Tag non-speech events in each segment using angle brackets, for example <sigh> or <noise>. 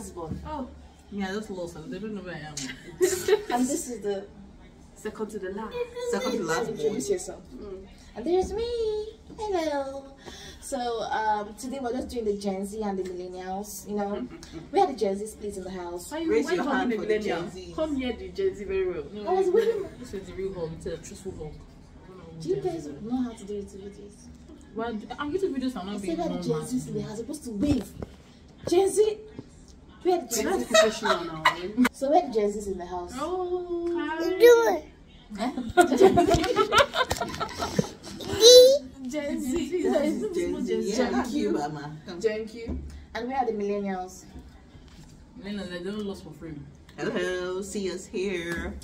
And this is the last one. Oh, yeah, I just lost it. They don't know where I am. <laughs> And this is the Second to the last. Second to last introduce yourself. Mm. And there's me. Hello. So um, today we're just doing the Gen Z and the millennials. You know, <laughs> we had the Gen Z split in the house. Why you Raise your talking hand to for the? Gen Zs. Come here, the Gen Z very well. No, I was no, waiting. This is the real hug. It's a truthful hug. Do you guys know how to do YouTube videos? Well, and YouTube videos are I not said being we had the Gen normal. Z in the house. Supposed to wave. Gen Z. We had the Gen That's Z. professional now. So we had the Gen Z's in the house. Oh, Gen Z. That is Gen Z. Yeah, Gen that's you, Q. Mama. Come. Gen Q. And we are the millennials. no, no, they don't lost for free. Hello, see us here.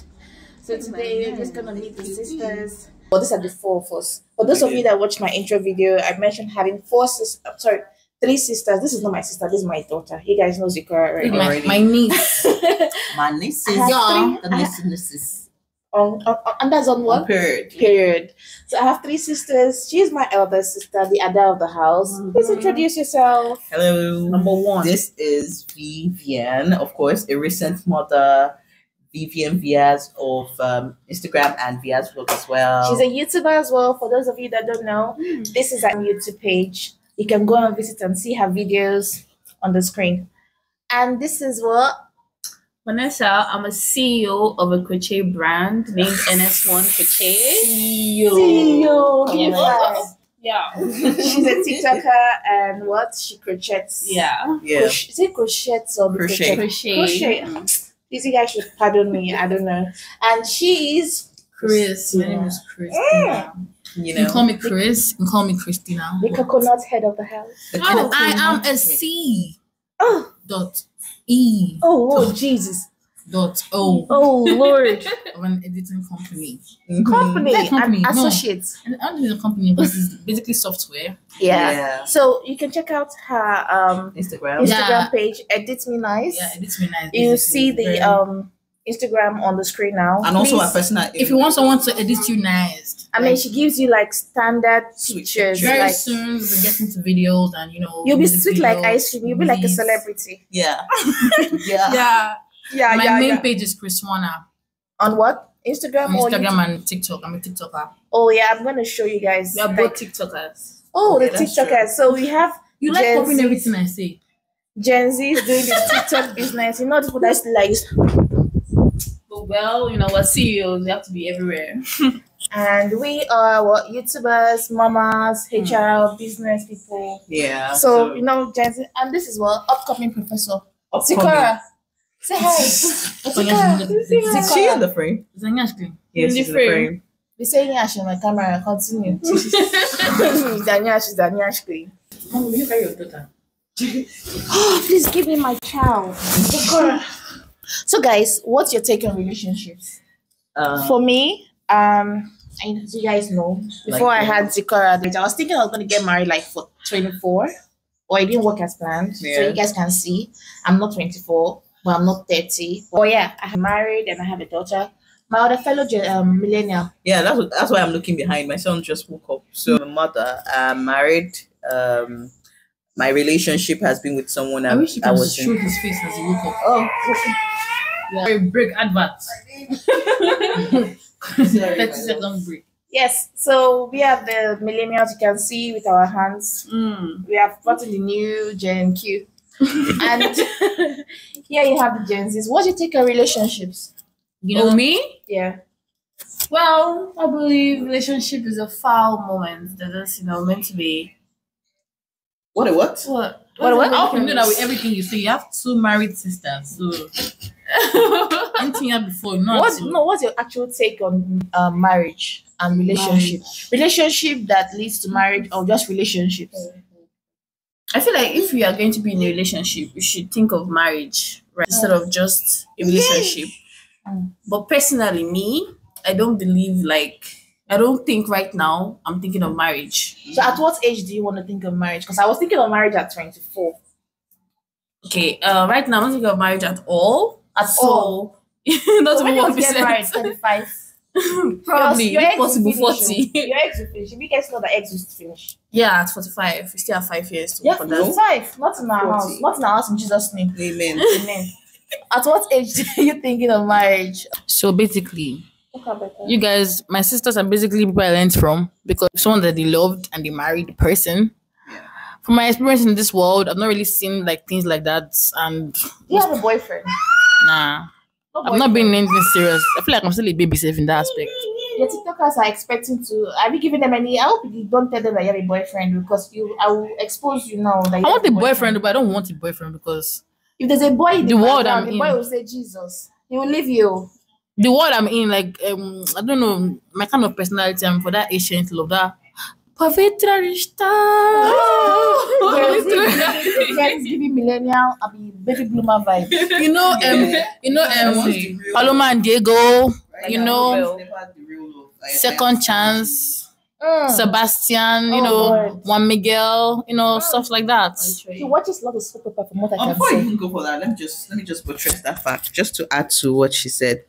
So today we're just gonna meet the sisters. Well, these are the four of us. For those of you that watched my intro video, I mentioned having four sisters. Sorry, three sisters. This is not my sister. This is my daughter. You guys know Zikora, right? My, Already. my niece. <laughs> My niece I is have young. three- The I niece nieces. on, on, on- and that's on what? Period. Period. So I have three sisters. She's my elder sister, the Ada of the house. Please introduce yourself. Hello. Number one. This is Vivian, of course, a recent mother, Vivian Viaz of um, Instagram and Viaz vlog as well. She's a YouTuber as well. For those of you that don't know, this is her YouTube page. You can go and visit and see her videos on the screen. And this is what Vanessa, I'm a CEO of a crochet brand named <laughs> NS1 Crochet. CEO. Give me Yeah. Yeah. <laughs> She's a TikToker and what she crochets. Yeah. yeah. Crochet, is it crochets or Crochet. crochet? Crochet. Crochet. Mm. These guys should pardon me. I don't know. And she is Chris. My name is Christina. You You can call me Chris. You can call me Christina. the coconut head of the house. the Oh, I am a C. Oh, Dot E. oh, oh, Jesus. Dot O Oh, Lord. <laughs> of an editing company. Mhm. company, That company, and no. associates. And I don't know the company. This is basically software. Yeah. Yeah. So you can check out her um Instagram. Instagram Yeah. page, Edit Me Nice. Yeah, it's really nice. you see the Very- um Instagram on the screen now. And also Please- a personal. If you want someone to edit you nice, I mean, she gives you like standard Sweet pictures. pictures. very Like soon we'll get into videos and you know you'll be music sweet like ice cream. You'll be like a celebrity. yeah. <laughs> yeah. Yeah. Yeah, My main page is Chris Warner On what? Instagram, on or Instagram YouTube? and TikTok. I'm a TikToker. Oh yeah, I'm gonna show you guys. We are like- both TikTokers. oh, Okay, the TikTokers. So we have You like Gen copying Z. everything I say. Gen Z is doing this <laughs> TikTok business. You know, people that's like, But well, you know, we're CEOs. We have to be everywhere. <laughs> and we are what YouTubers, mamas. Hmm. HR, business people. Yeah. So, you know, Gen and this is what upcoming professor upcoming. Zikora. Say hi. <laughs> Zikora. Is she in the frame? Zanyashki. Yes, In the she's in the frame. frame. Be saying Yash on my camera. Continue. <laughs> Danyash is Danyash queen. Mom, will you carry your daughter? <gasps> Oh, please give me my child. Zikora. So, guys, what's your take on relationships? Uh, For me, um, I, as you guys know, before Like I had Zikora, I was thinking I was going to get married like for 24, or it didn't work as planned. So you guys can see, I'm not 24, but I'm not 30. But yeah, I'm married and I have a daughter. My other fellow um, millennial. yeah, that's that's why I'm looking behind. My son just woke up. So I'm mother. I'm married. Um, my relationship has been with someone I I, wish you I could was show his face as he woke up. Oh, Sorry, break advert. <laughs> 30 second break. yes. So we have the millennials you can see with our hands. Mm. We have gotten the new Gen Q. <laughs> and <laughs> here you have the Gen Zs. What's your take on relationships? You know Oh, me? Yeah. Well, I believe relationship is a foul moment that is, you know, meant to be. What a what? What? What- what? How can you know that with everything you say? You have two married sisters. So <laughs> anything you had before, not What no? What's your actual take on uh, marriage and relationship? Relationship that leads to marriage or just relationships? I feel like if we are going to be in a relationship, we should think of marriage, right? Instead of just a relationship. Mm. But personally, me, I don't believe like I don't think right now I'm thinking of marriage. So, at what age do you want to think of marriage? Because I was thinking of marriage at twenty four. Okay, uh, right now I'm not thinking of marriage at all. At So all. <laughs> not So when even you get married, thirty five. <laughs> Probably, your, will possible, finish, oh. 40. Your ex will finish. If you guys know that ex will finish. Yeah, at 45. We still have five years to Yeah, work on that. five. Not in our 40. house. Not in our house in Jesus' name. Amen. Amen. At what age <laughs> are you thinking of marriage? So basically, you guys, my sisters are basically people I learned from because someone that they loved and they married the person. From my experience in this world, I've not really seen like things like that, and you have a boyfriend? nah, No I've not been boyfriend. in anything serious. I feel like I'm still a baby safe in that aspect. Your TikTokers are expecting to. Have you given them any? I hope you don't tell them that you have a boyfriend because you. I will expose you now. That you I want a boyfriend, but I don't want a boyfriend because If there's a boy in the, The world the boy will say Jesus. He will leave you. The world I'm in, like um, I don't know, my kind of personality. I'm for that ancient love, that Pavitra Rishta. Yes, <laughs> giving millennial, I mean baby boomer vibe. you know, um, you know, And what's um, Paloma and Diego, Right you know, never had the real love. Like, Second Chance, Mm. Sebastian, you Oh, know, Lord. Juan Miguel, you know, stuff like that. He watches a lot of soap opera from what I Oh, can before you say. even go for that, let me just let me just buttress that fact. Just to add to what she said,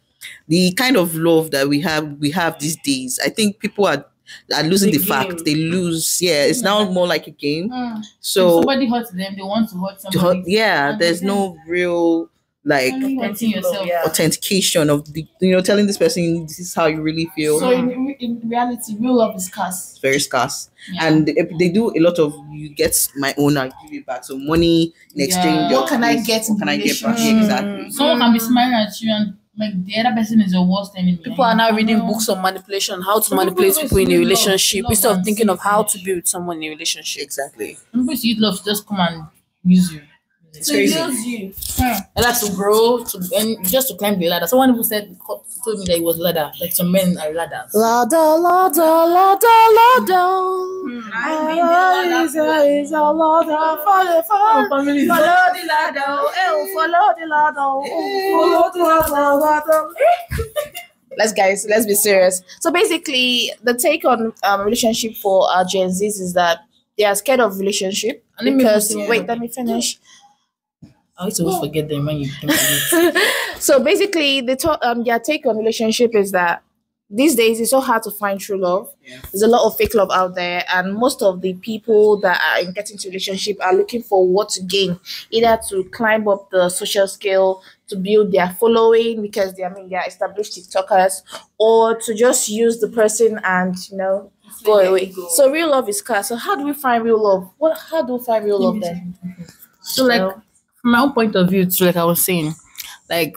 the kind of love that we have we have these days, I think people are are losing The the, fact. They lose. Yeah, it's now more like a game. Mm. if So somebody hurts them, they want to hurt to somebody. hurt- yeah, And there's no real like yourself. Yeah. authentication of the you know telling this person this is how you really feel. So in, in reality, real love is scarce. it's very scarce. Yeah. And they, they do a lot of you get my own, I give it back. So money in exchange. Yeah. of What can I get What can I get back? relation? Exactly. Someone can be smiling at you and like the other person is your worst enemy. People are now reading know- books on manipulation, how to Some manipulate always people in a use love- relationship love instead of thinking of how to selfishness. be with someone in a relationship. Exactly. Some people use love to just come and use you. It's crazy. you. I like to grow to and just to climb the ladder. Someone who said told me that it was ladder, like some men are ladders. Ladder, ladder, ladder, ladder. is a ladder, follow, follow, follow the ladder, oh, follow the ladder, oh, follow the ladder. <laughs> Let's guys, let's be serious. So basically, the take on um, relationship for our Gen Zs is that they are scared of relationship let me because wait, let me finish. I always forget them when you think <laughs> so basically, the to- um, their take on relationship is that these days it's so hard to find true love. Yeah. There's a lot of fake love out there, and most of the people that are in getting to relationship are looking for what to gain, either to climb up the social scale, to build their following because they I mean they are established TikTokers, or to just use the person and you know go away. So real love is scarce. So how do we find real love? What? How do we find real love then? So like from my own point of view too, like I was saying, like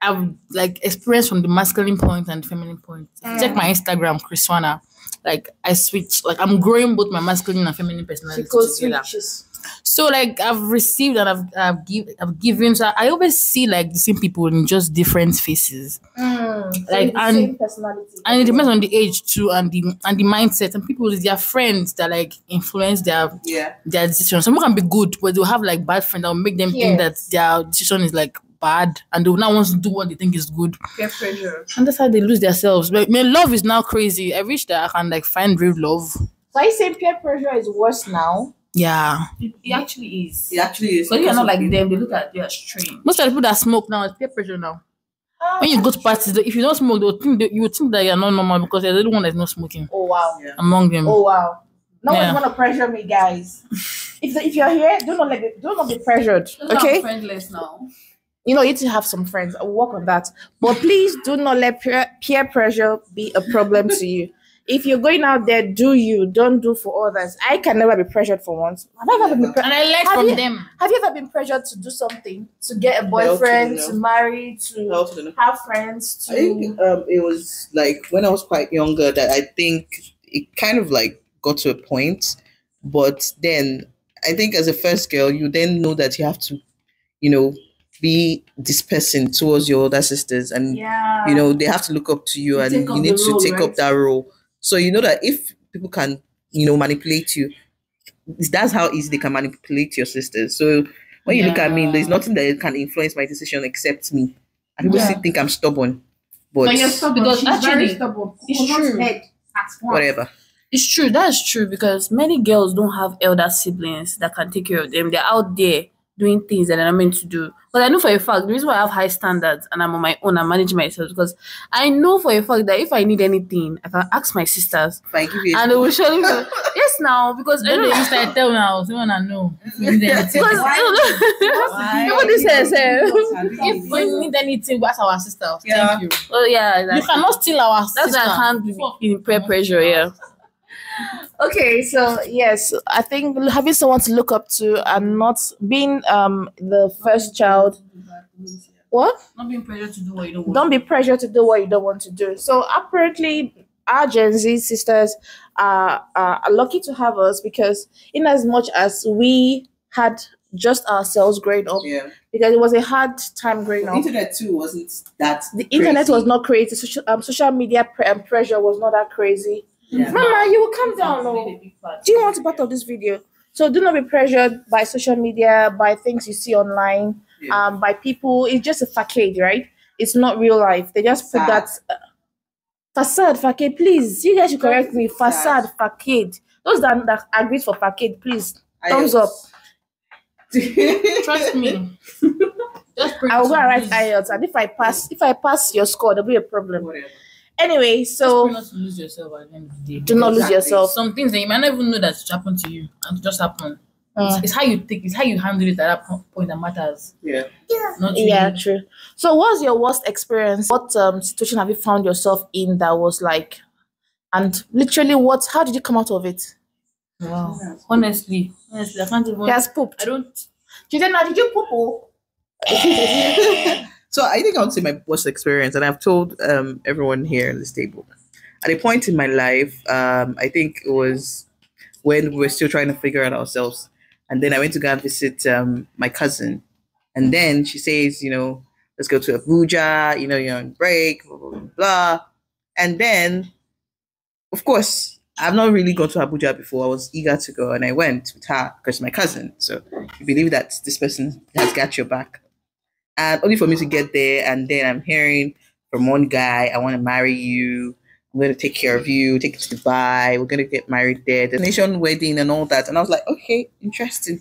I've like experienced from the masculine point and feminine point. You Check mm. my Instagram, Chriswana. Like I switch, like I'm growing both my masculine and feminine personality together. switches. So like I've received and I've I've give I've given. So I always see like the same people in just different faces. Mm, Like, and- same personality. and it depends on the age too and the and the mindset and people with their friends that like influence their Yeah. their decision. Some people can be good, but they'll have like bad friends that will make them think that their decision is like bad and they will not want to do what they think is good. peer pressure. And that's how they lose themselves. But man, love is now crazy. I wish that I can like find real love. So are you saying peer pressure is worse now? Yeah. It, it actually is. It actually is. Because you're not like them, they look at you as strange. Most of the people that smoke now it's peer pressure now. Ah. When you go to parties, if you don't smoke, they'll think that, you would think that you're not normal because they're the only one that's not smoking Oh wow. Yeah. among them. Oh wow. No Yeah. one's gonna pressure me, guys. <laughs> if if you're here, do not let be, do not be pressured. Okay. friendless now. You know, you need to have some friends. I'll work on that. But please do not let peer, peer pressure be a problem to you. If you're going out there, do you. Don't do for others. I can never be pressured for once. Have I ever been pre- And I learned Have from you- them. Have you ever been pressured to do something? To get a Well, to boyfriend, to marry, to to have friends, I think um, it was like when I was quite younger that I think it kind of like got to a point, but then I think as a first girl, you then know that you have to, you know, be this person towards your older sisters, and yeah. you know they have to look up to you, You and you need the to role, take right? up that role. So you know that if people can, you know, manipulate you, that's how easy they can manipulate your sisters. So when you look at me, there's nothing that can influence my decision except me. And people Yeah. still think I'm stubborn, but, But you're stubborn. Because She's actually, very stubborn. it's Could true. head whatever. It's true. That's true because many girls don't have elder siblings that can take care of them. They're out there doing things that I'm meant to do. But I know for a fact the reason why I have high standards and I'm on my own, I manage myself because I know for a fact that if I need anything, I can ask my sisters If I give you, and they will surely know. <laughs> yes, now because I Don't know they used to tell now? So wanna know. If you need anything, because Why? what this <laughs> says, eh? <laughs> if we need anything, that's our sisters. Yeah. Thank you. Oh yeah, You cannot steal our that's sister. why I can't be in peer pressure. Yeah. Okay, so yes, I think having someone to look up to and not being um the first child. What? Not being pressured to do what you don't want. Don't be pressured to do what you don't want to do. So apparently, our Gen Z sisters are, are, are lucky to have us because, in as much as we had just ourselves growing up, yeah. because it was a hard time growing The up. internet too wasn't that. The internet was not crazy. Social, um, social media pre- um, pressure was not that crazy. Yeah. Mama, you will calm down. No. Do you want to part of this video? So do not be pressured by social media, by things you see online, Yeah. um, by people. It's just a facade, right? It's not real life. They just put that uh, facade, facade. Please, you guys should correct me. Facade, facade. Those that that agree for facade, please thumbs up. <laughs> Trust me. I'll go and write lose. IELTS, and if I pass, if I pass your score, there'll be a problem. Whatever. Anyway, so not lose yourself at the end of the day. do not lose yourself. Some things that you might not even know that should happen to you and just happen. Mm. It's, it's how you think, it's how you handle it at that point that matters. Yeah. Not Yeah, really- true. So, what's your worst experience? What um, situation have you found yourself in that was like, and literally, what? How did you come out of it? Wow. Honestly, honestly, I can't even. He has pooped. I don't. She said, "Now, did you poop?" <laughs> oh?" So I think I would say my worst experience, and I've told um, everyone here in this table. At a point in my life, um, I think it was when we were still trying to figure out ourselves. And then I went to go and visit um, my cousin. And then she says, you know, let's go to Abuja, you know, you're on break, blah, blah, blah, blah. And then, of course, I've not really gone to Abuja before. I was eager to go and I went with her because my cousin. So you believe that this person has got your back and only for me to get there and then i'm hearing from one guy i want to marry you. I'm going to take care of you. Take you to dubai. We're going to get married there. The nation wedding and all that. And i was like okay interesting.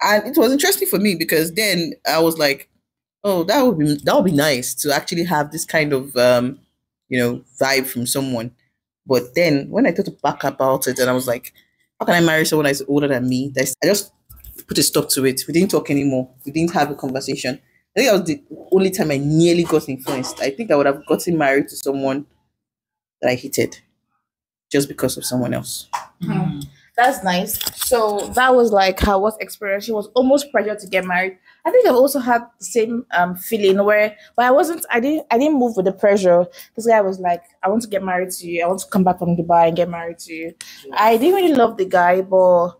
And it was interesting for me because then i was like oh that would be that would be nice to actually have this kind of um you know vibe from someone. But then when i thought back about it and i was like how can i marry someone that's older than me? That's i just put a stop to it. We didn't talk anymore. We didn't have a conversation I think that was the only time I nearly got influenced. I think I would have gotten married to someone that I hated just because of someone else. Mm. That's nice. So that was like her worst experience. She was almost pressured to get married. I think I've also had the same um feeling where, but I wasn't. I didn't. I didn't move with the pressure. This guy was like, "I want to get married to you. I want to come back from Dubai and get married to you." I didn't really love the guy, but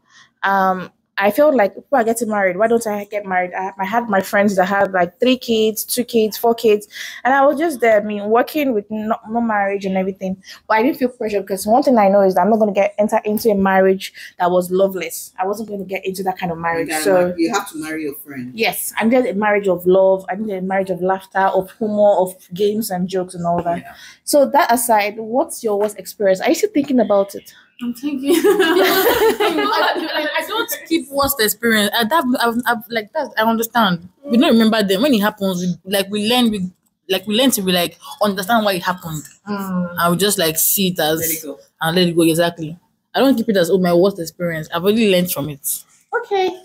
um, I felt like people are getting married. Why don't I get married? I, I had my friends that had like three kids, two kids, four kids, and I was just there. I mean, working with no, no marriage and everything. But I didn't feel pressure because one thing I know is that I'm not going to get enter into a marriage that was loveless. I wasn't going to get into that kind of marriage. So you have to marry your friend. yes, I needed a marriage of love. I needed a marriage of laughter, of humor, of games and jokes and all that. Yeah. So that aside, what's your worst experience? Are you still thinking about it? I'm thinking. <laughs> <laughs> I, I- I don't keep worst experience. I, that, I, I, like that, I understand. We don't remember them when it happens. We, like we learn, we like we learn to be like understand why it happened, hmm. I we just like see it as Let it go. and let it go. Exactly. I don't keep it as oh my worst experience. I've already learned from it. Okay.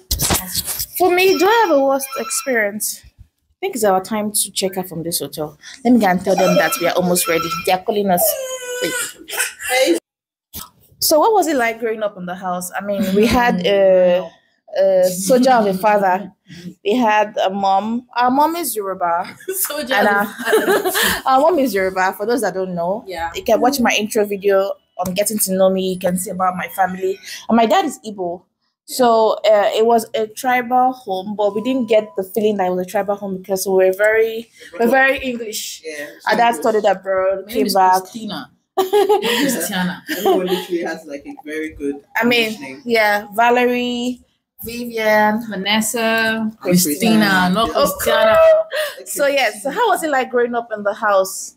For me, do I have a worst experience? I think it's our time to check out from this hotel. Let me go and tell them that we are almost ready. They are calling us. Wait. So, what was it like growing up in the house? I mean, we had a, a soldier of a father. We had a mom. Our mom is Yoruba. <laughs> so And our, <laughs> our mom is Yoruba. For those that don't know, yeah. you can watch my intro video on getting to know me. You can see about my family. And my dad is Igbo. So uh, it was a tribal home, but we didn't get the feeling that it was a tribal home because we were very, we're very English. Yeah. Our dad studied abroad, My name came is back. Christina. Christiana. Everyone literally has like a very good. I mean, name. yeah, Valerie, Vivian. Vanessa. Christina, not Oh, Christiana. <laughs> So yes, so how was it like growing up in the house?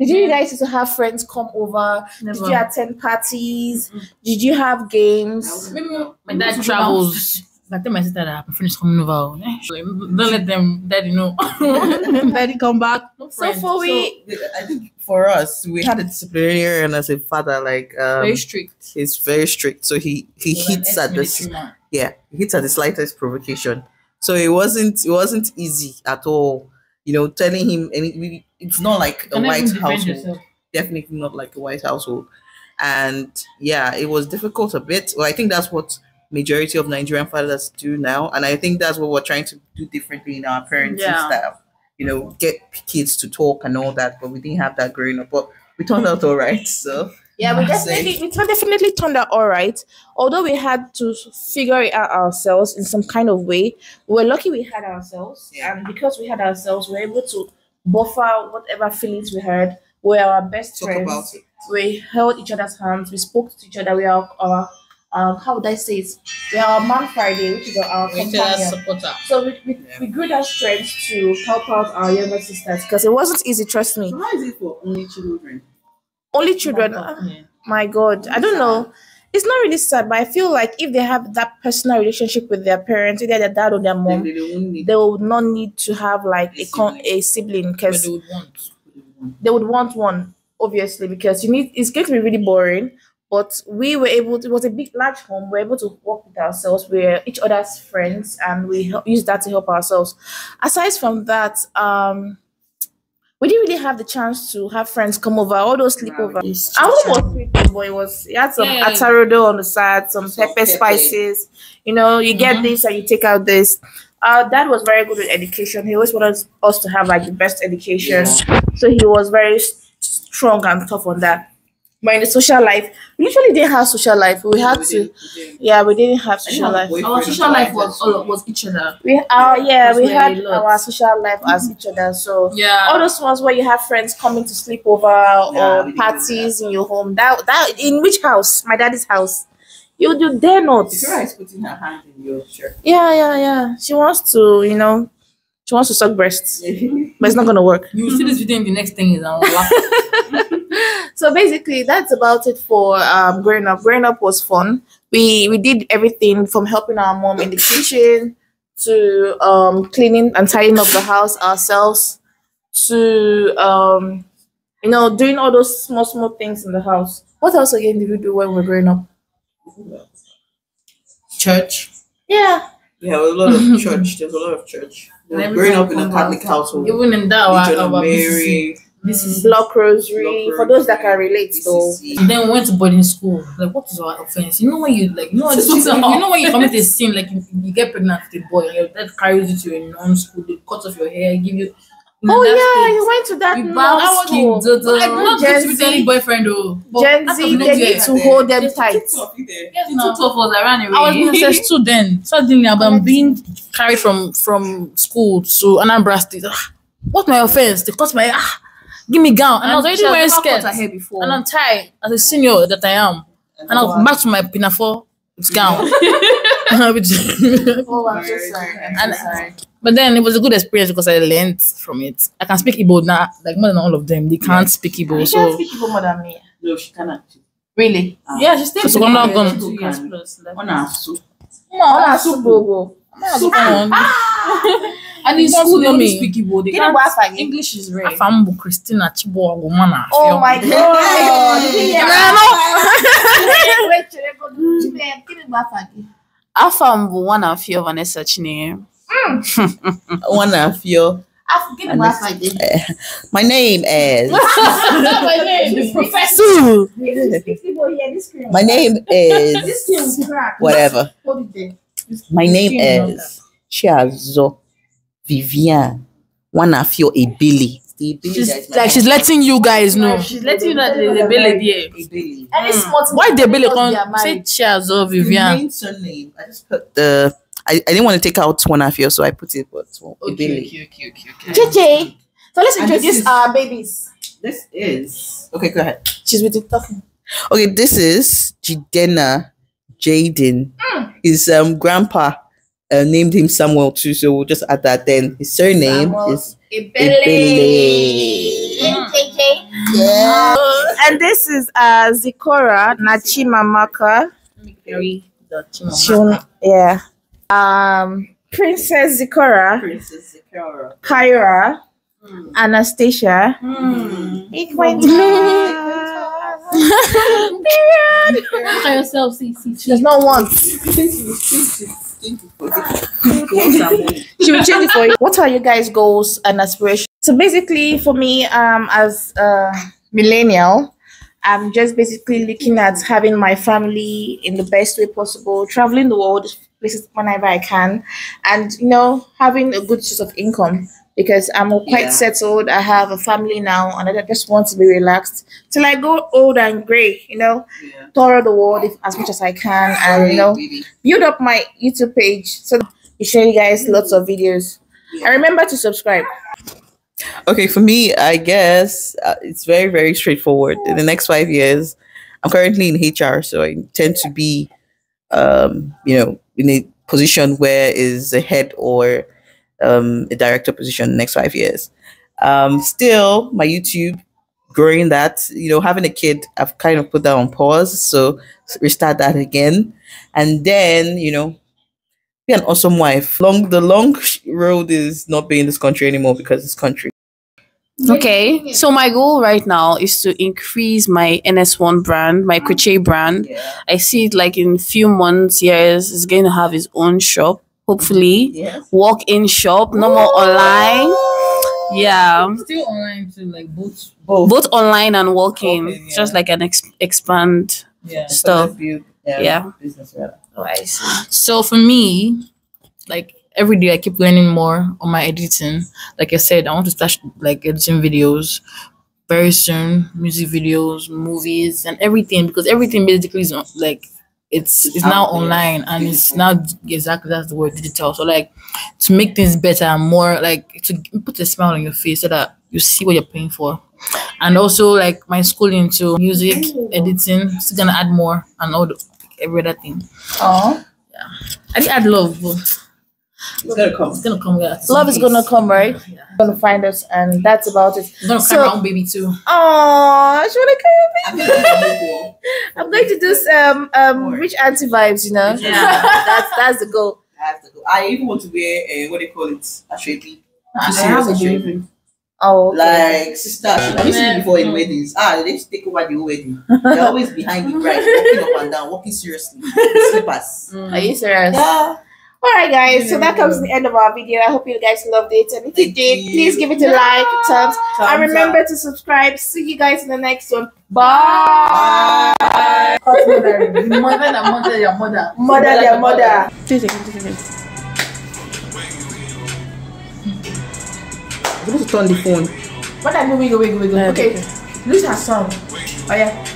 Did you guys used to have friends come over? Did you attend parties? Did you have games? Maybe my dad travels I tell my sister that I'm finished coming over. So Don't let them, daddy know. <laughs> daddy come back. No So for we, I think for us, we had a disciplinarian as a father. Like um, very strict. he's very strict, so he he He was an hits at the. ex-military man. Yeah he hits at the slightest provocation. So it wasn't it wasn't easy at all you know telling him any it's not like a white household. yourself? definitely not like a white household. And yeah it was difficult a bit. Well i think that's what majority of nigerian fathers do now. And i think that's what we're trying to do differently in our parenting Yeah. style. You know get kids to talk and all that but we didn't have that growing up. But we turned out all right so yeah, we I'd say- definitely, we definitely turned out all right. Although we had to figure it out ourselves in some kind of way, we're lucky we had ourselves, Yeah. and because we had ourselves, we're able to buffer whatever feelings we had. We're our best talk friends. about it we held each other's hands, we spoke to each other, we are our um how would I say it? We are our man Friday, which is our We tell companion. supporter. So we, we, we grew that strength to help out our younger sisters because it wasn't easy, trust me. how is it for only children Only children, My ah, God, yeah. my God, I don't know. It's not really sad, but I feel like if they have that personal relationship with their parents, either their dad or their mom, they need they will not need to have like A a con- sibling. a sibling because they would want. they would want one obviously because you need it's going to be really boring but we were able to it was a big large home we were able to work with ourselves we're each other's friends and we hel- use that to help ourselves aside from that um we didn't really have the chance to have friends come over all those sleepovers our home was sweet though, but it was it had some Yeah. atarodo on the side some Some pepper pepper. spices you know you get Mhm. this and you take out this uh, dad was very good with education. He always wanted us to have like the best education. So he was very strong and tough on that. But in the social life, we literally didn't have social life. We had to, yeah, we didn't have social life. Our social life was all was each other. We, uh, yeah, we we're had our social life as each other. So Yeah. all those ones where you have friends coming to sleep over Yeah, or parties in your home. That that in which house? My daddy's house. You do dare not. Ikira is putting her hand in your shirt. Yeah, yeah, yeah. She wants to, you know, she wants to suck breasts, <laughs> but it's not gonna work. You see this video in the next thing is and laugh. so basically that's about it for um growing up. Growing up was fun. We we did everything from helping our mom in the kitchen to um cleaning and tidying up the house ourselves to um you know doing all those small small things in the house. What else again did we do when we were growing up? Church. yeah Yeah, a lot of <laughs> church. There's a lot of church. And every Growing up in a Catholic household. Even in that, our, Legion of our BCC. Mary. This is block rosary for those that can relate though BCC. And then we went to boarding school. Like, what is our offense? You know when you like, you know, Just <laughs> you, you know when you commit a sin, like you, you get pregnant with a boy, and your dad carries you to a non-school, they cut off your hair, give you. In oh yeah state, you went to that you non bow school skin, do- do- Like, not Gen just with any boyfriend though. gen z of they nowhere. need to hold them There's tight two of you. Yes, The two of us I ran away. I was in SS2 then. Suddenly, I'm being carried from from school to Anambra State. Ah, What's my offense? They cut my ah, give me gown, and, I was already wearing skirt her hair before. and I'm tied as a senior that I am, and I was back to my pinafore gown. <laughs> <laughs> Oh i'm so sorry i'm so sorry but then it was a good experience because I learned from it. I can speak Igbo now, like more than all of them. They can't speak Igbo, you can't speak Igbo more than me No, she cannot. really ah. yeah, she stayed. So I'm not two years plus. left. On our soup. Ọla Subogo. Come on. Ah, ah. And in You don't school they only speak Igbo. They can't. bụ afa gị? English is rare. Afambu Christina Chibuogu mana. Oh my god. <laughs> <laughs> Wait, chere go do Chineke, gịnị bụ afa gị? Afọ m bụ one and few Vanessa Chineye. One of your. Af- Gịnị bụ afa gị? My name is. Professor. Sue. Speak Igbo here, this screen. My name is. thing will crack. Whatever. Hold it there. My name <laughs> is Chiazo Vivian. One of your Ebili. The Ebili that She's like she's letting you guys know. She's letting you know that there's a belly there. Ebili. Any small thing Why the because belly they are say married. cheers or The Vivian? main surname. I just put the. I, I didn't want to take out one of you, so I put it, but well, Ebili. okay, okay, okay. JJ. So let's introduce is- our babies. This is. Okay, go ahead. She's with the talking. Okay, this is Jidena Jaden. His um grandpa uh, named him Samuel too, so we'll just add that. Then his surname Samuel. is Ebele. Ebele. Yeah. And this is uh Zikora Nachimamaka. Very Shun, yeah. Um, Princess Zikora, Princess Zikora. Kyra, Anastasia, Hmm. <laughs> Period. Look at yourself. See, see, see. There's not one. She will change it for you. What are you guys' goals and aspirations? So basically, for me, um, as a millennial, I'm just basically looking at having my family in the best way possible, traveling the world, places whenever I can, and you know, having a good source of income because I'm quite Yeah. settled. I have a family now, and I just want to be relaxed till I go old and gray. You know, Yeah. tour the world if, as much as I can, and you know, build up my YouTube page so we show you guys lots of videos. And remember to subscribe. Okay, for me, I guess uh, it's very, very straightforward. In the next five years, I'm currently in HR, so I intend to be, um, you know, in a position where is a head or um, a director position next five years. Um, still, my YouTube, growing that, you know, having a kid, I've kind of put that on pause, so restart that again, and then, you know, be an awesome wife. Long the long road is not being this country anymore because this country. Okay, so my goal right now is to increase my NS1 brand, my crochet brand. I see it like in few months, years, it's going to have its own shop, hopefully. Yes. Walk in shop, no more online. Yeah, Still online too, like both. Both. both online and walking, Walk-in, yeah. just like an ex- expand Yeah. stuff. Build, Yeah. Business rather. Oh, I see. So for me, like every day I keep learning more on my editing. Like I said, I want to start like editing videos very soon, music videos, movies, and everything because everything basically is on- like it's it's now online and it's now exactly that's the word digital. So like to make things better and more like to put a smile on your face so that you see what you're paying for. And also like my schooling to music, editing, still gonna add more and all the every other thing. Oh, yeah, I did add love, but It's gonna come. it's gonna come with that. love is gonna come, right? Yeah. Gonna find us, and that's about it. I'm gonna So- cry my own baby too. Oh, she wanna I'm gonna. <laughs> I'm going to do some um rich auntie vibes, you know. Yeah. <laughs> that's that's the goal. I have to go. I even want to wear uh, what do you call it? A shapey. I have a actually. Oh, okay. Like sister, have you seen it before in weddings? Ah, they just take over the wedding. <laughs> They're always behind the bride, walking up and down, walking seriously. with Slippers. Are you serious? Yeah. All right, guys. So that comes to the end of our video. I hope you guys loved it, and if you did, please give it a like, thumbs, and remember up. to subscribe. See you guys in the next one. Bye. Bye. Mother mother your mother. Mother, their mother. I'm going to turn the phone. What I do, wiggle, wiggle, wiggle. Okay. Lose her song. Oh yeah.